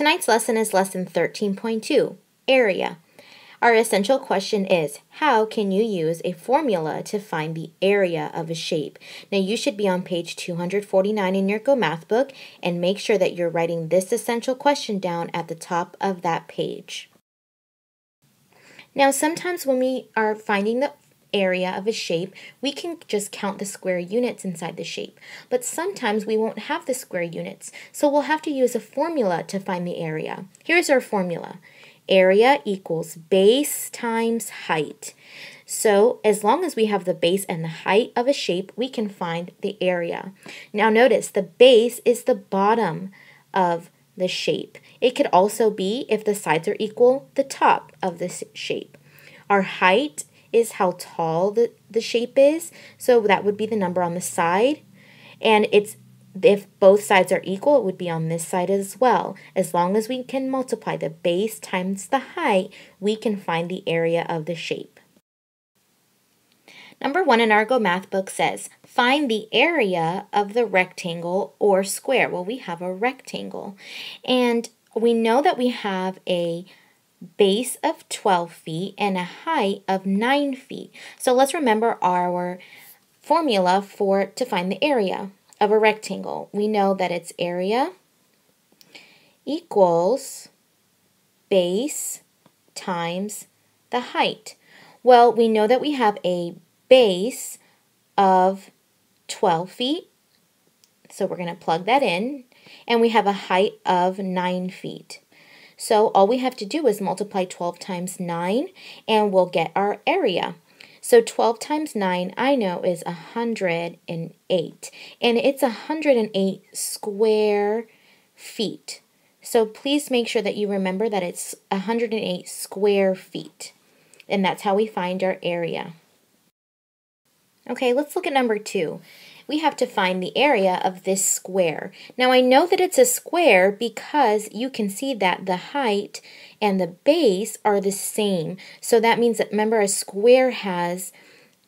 Tonight's lesson is lesson 13.2, area. Our essential question is, how can you use a formula to find the area of a shape? Now you should be on page 249 in your Go Math book and make sure that you're writing this essential question down at the top of that page. Now sometimes when we are finding the area of a shape, we can just count the square units inside the shape. But sometimes we won't have the square units, so we'll have to use a formula to find the area. Here's our formula. Area equals base times height. So as long as we have the base and the height of a shape, we can find the area. Now notice the base is the bottom of the shape. It could also be, if the sides are equal, the top of the shape. Our height is how tall the, the shape is. So that would be the number on the side. And it's if both sides are equal, it would be on this side as well. As long as we can multiply the base times the height, we can find the area of the shape. Number one in our Go Math book says, find the area of the rectangle or square. Well, we have a rectangle. And we know that we have a base of 12 feet and a height of 9 feet. So let's remember our formula for to find the area of a rectangle. We know that its area equals base times the height. Well, we know that we have a base of 12 feet. So we're going to plug that in. And we have a height of 9 feet. So all we have to do is multiply 12 times 9 and we'll get our area. So 12 times 9 I know is 108 and it's 108 square feet. So please make sure that you remember that it's 108 square feet. And that's how we find our area. Okay, let's look at number two we have to find the area of this square. Now I know that it's a square because you can see that the height and the base are the same. So that means that remember a square has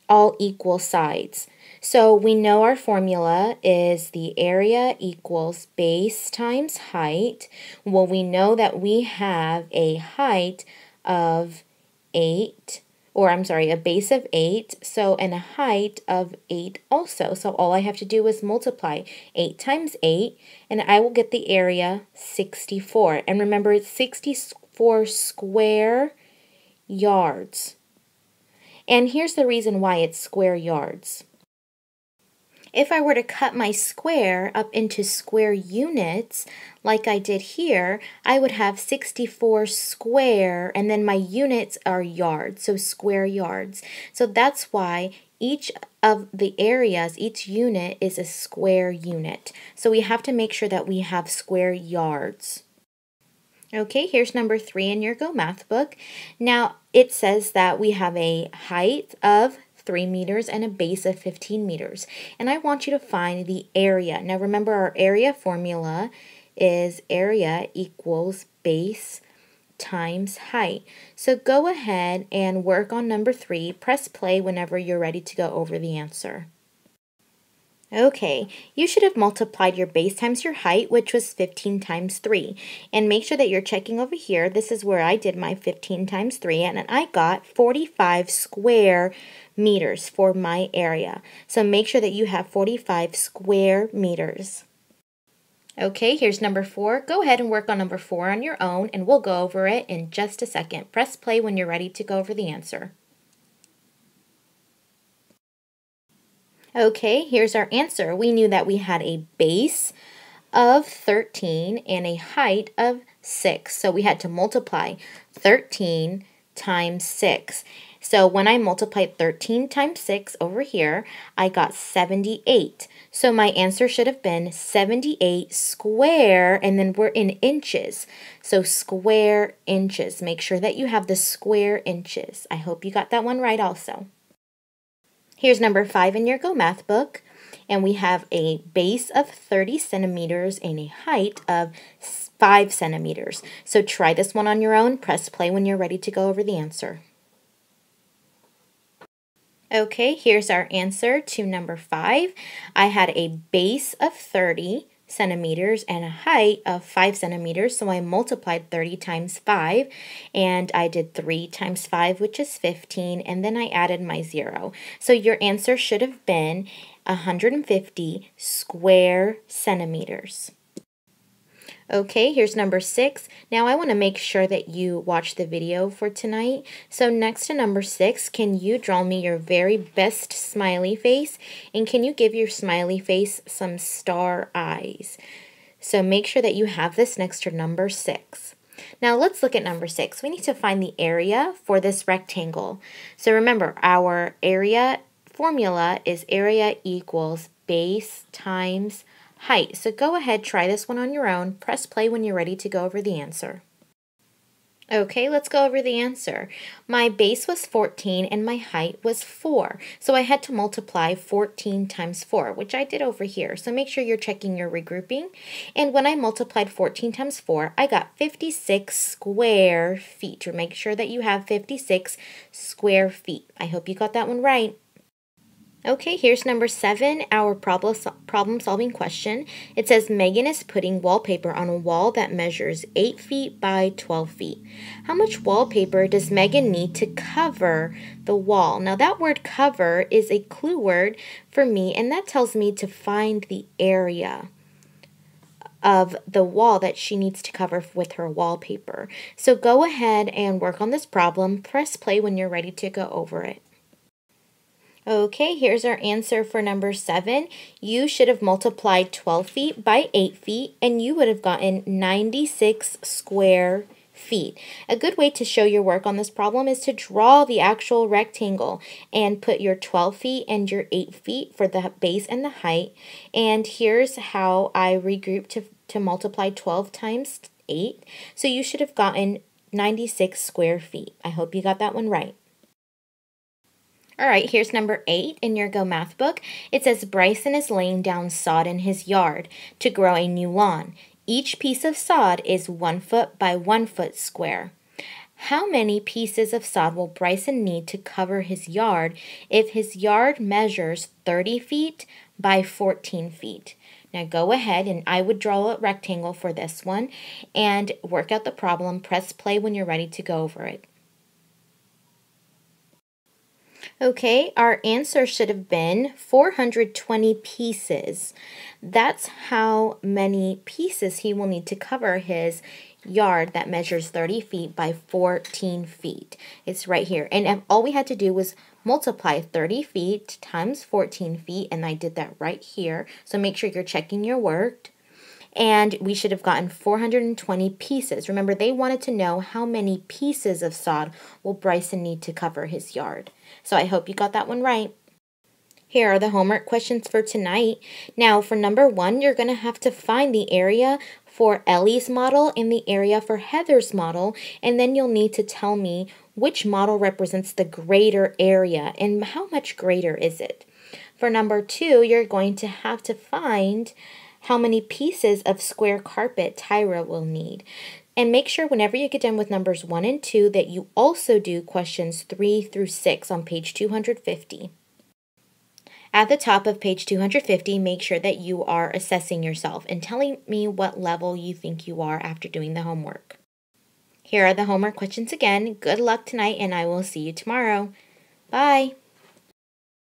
all equal sides. So we know our formula is the area equals base times height. Well, we know that we have a height of 8 or I'm sorry, a base of 8, so and a height of 8 also. So all I have to do is multiply 8 times 8, and I will get the area 64. And remember, it's 64 square yards. And here's the reason why it's square yards. If I were to cut my square up into square units, like I did here, I would have 64 square, and then my units are yards, so square yards. So that's why each of the areas, each unit is a square unit. So we have to make sure that we have square yards. Okay, here's number three in your Go Math book. Now, it says that we have a height of 3 meters and a base of 15 meters. And I want you to find the area. Now remember our area formula is area equals base times height. So go ahead and work on number 3. Press play whenever you're ready to go over the answer. Okay, you should have multiplied your base times your height, which was 15 times 3. And make sure that you're checking over here. This is where I did my 15 times 3, and I got 45 square meters for my area. So make sure that you have 45 square meters. Okay, here's number 4. Go ahead and work on number 4 on your own, and we'll go over it in just a second. Press play when you're ready to go over the answer. Okay, here's our answer. We knew that we had a base of 13 and a height of 6. So we had to multiply 13 times 6. So when I multiplied 13 times 6 over here, I got 78. So my answer should have been 78 square, and then we're in inches. So square inches. Make sure that you have the square inches. I hope you got that one right also. Here's number five in your Go Math book. And we have a base of 30 centimeters and a height of 5 centimeters. So try this one on your own. Press play when you're ready to go over the answer. Okay, here's our answer to number 5. I had a base of 30 centimeters and a height of 5 centimeters. So I multiplied 30 times 5 and I did 3 times 5, which is 15, and then I added my 0. So your answer should have been 150 square centimeters. Okay, here's number six. Now I want to make sure that you watch the video for tonight. So next to number six, can you draw me your very best smiley face? And can you give your smiley face some star eyes? So make sure that you have this next to number six. Now let's look at number six. We need to find the area for this rectangle. So remember, our area formula is area equals base times height. So go ahead, try this one on your own. Press play when you're ready to go over the answer. Okay, let's go over the answer. My base was 14 and my height was 4. So I had to multiply 14 times 4, which I did over here. So make sure you're checking your regrouping. And when I multiplied 14 times 4, I got 56 square feet. Or make sure that you have 56 square feet. I hope you got that one right. Okay, here's number seven, our problem, problem solving question. It says Megan is putting wallpaper on a wall that measures 8 feet by 12 feet. How much wallpaper does Megan need to cover the wall? Now, that word cover is a clue word for me, and that tells me to find the area of the wall that she needs to cover with her wallpaper. So go ahead and work on this problem. Press play when you're ready to go over it. Okay, here's our answer for number 7. You should have multiplied 12 feet by 8 feet, and you would have gotten 96 square feet. A good way to show your work on this problem is to draw the actual rectangle and put your 12 feet and your 8 feet for the base and the height. And here's how I regrouped to, to multiply 12 times 8. So you should have gotten 96 square feet. I hope you got that one right. All right, here's number eight in your Go Math book. It says Bryson is laying down sod in his yard to grow a new lawn. Each piece of sod is one foot by one foot square. How many pieces of sod will Bryson need to cover his yard if his yard measures 30 feet by 14 feet? Now go ahead and I would draw a rectangle for this one and work out the problem. Press play when you're ready to go over it. Okay, our answer should have been 420 pieces. That's how many pieces he will need to cover his yard that measures 30 feet by 14 feet. It's right here. And all we had to do was multiply 30 feet times 14 feet, and I did that right here. So make sure you're checking your work and we should have gotten 420 pieces. Remember, they wanted to know how many pieces of sod will Bryson need to cover his yard. So I hope you got that one right. Here are the homework questions for tonight. Now, for number one, you're going to have to find the area for Ellie's model and the area for Heather's model, and then you'll need to tell me which model represents the greater area and how much greater is it. For number two, you're going to have to find how many pieces of square carpet Tyra will need. And make sure whenever you get done with numbers 1 and 2 that you also do questions 3 through 6 on page 250. At the top of page 250, make sure that you are assessing yourself and telling me what level you think you are after doing the homework. Here are the homework questions again. Good luck tonight, and I will see you tomorrow. Bye.